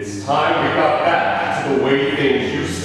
It's time we got back to the way things used to be.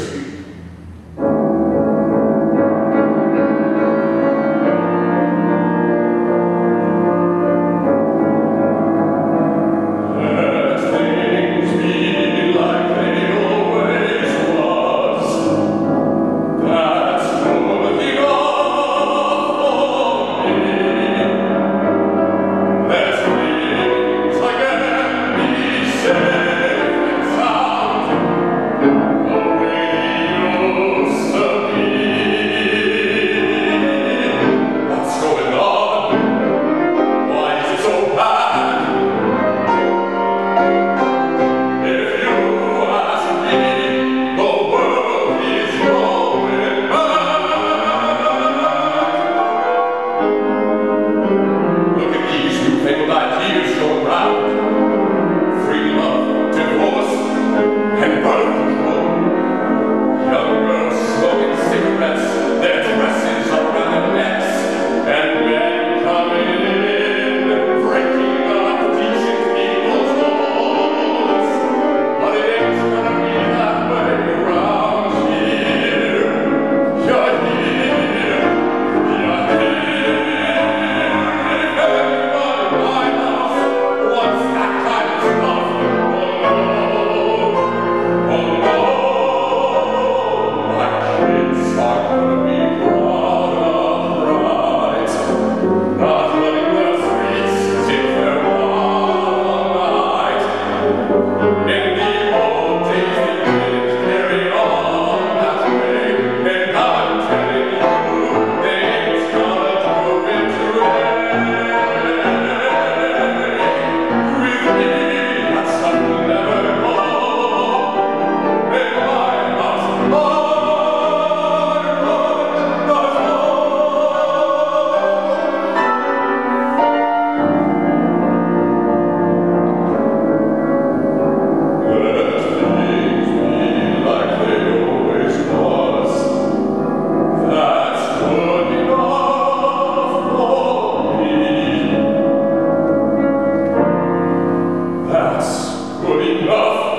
good enough.